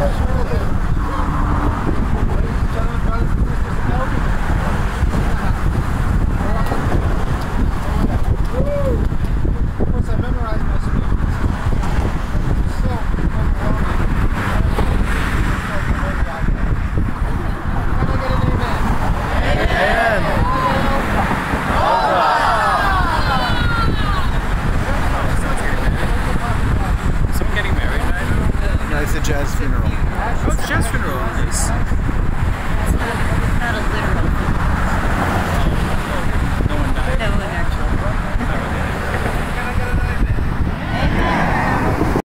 Thank. It's a jazz funeral.